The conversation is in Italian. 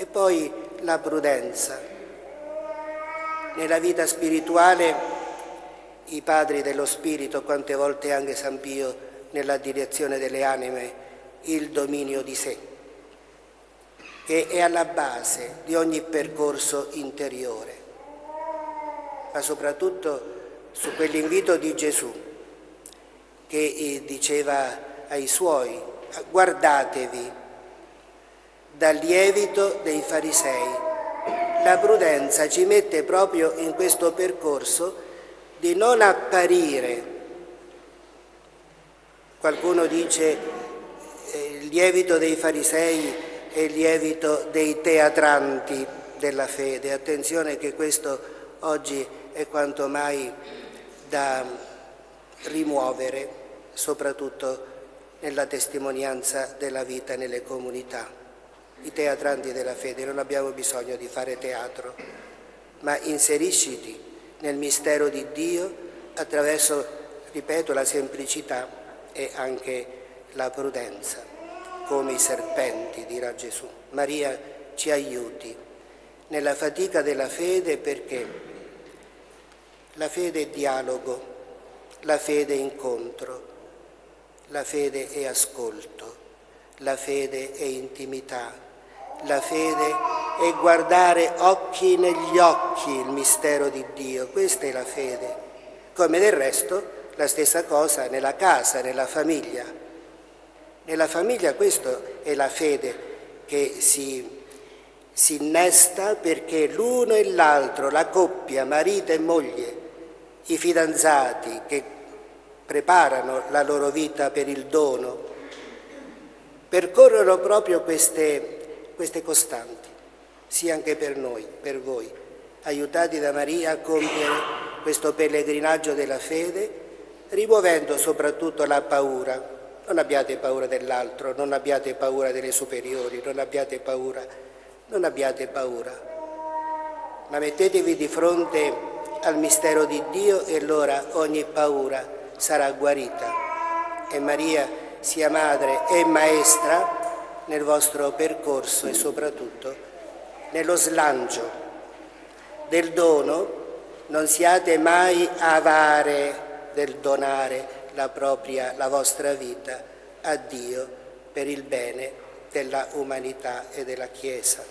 E poi la prudenza. Nella vita spirituale i padri dello spirito, quante volte anche San Pio nella direzione delle anime, il dominio di sé, che è alla base di ogni percorso interiore, ma soprattutto su quell'invito di Gesù che eh, diceva ai suoi, guardatevi dal lievito dei farisei. La prudenza ci mette proprio in questo percorso di non apparire. Qualcuno dice eh, il lievito dei farisei e il lievito dei teatranti della fede. Attenzione che questo oggi è quanto mai da rimuovere, soprattutto nella testimonianza della vita nelle comunità. I teatranti della fede non abbiamo bisogno di fare teatro, ma inserisciti nel mistero di Dio attraverso, ripeto, la semplicità e anche la prudenza, come i serpenti, dirà Gesù. Maria ci aiuti nella fatica della fede perché la fede è dialogo, la fede è incontro, la fede è ascolto, la fede è intimità, la fede è guardare occhi negli occhi il mistero di Dio, questa è la fede. Come del resto la stessa cosa nella casa, nella famiglia. Nella famiglia questa è la fede che si, si innesta perché l'uno e l'altro, la coppia, marito e moglie, i fidanzati che preparano la loro vita per il dono, percorrono proprio queste, queste costanti, sia anche per noi, per voi, aiutati da Maria a compiere questo pellegrinaggio della fede, rimuovendo soprattutto la paura. Non abbiate paura dell'altro, non abbiate paura delle superiori, non abbiate paura, non abbiate paura, ma mettetevi di fronte al mistero di Dio e allora ogni paura sarà guarita. E Maria sia madre e maestra nel vostro percorso e soprattutto nello slancio del dono, non siate mai avare del donare la, propria, la vostra vita a Dio per il bene della umanità e della Chiesa.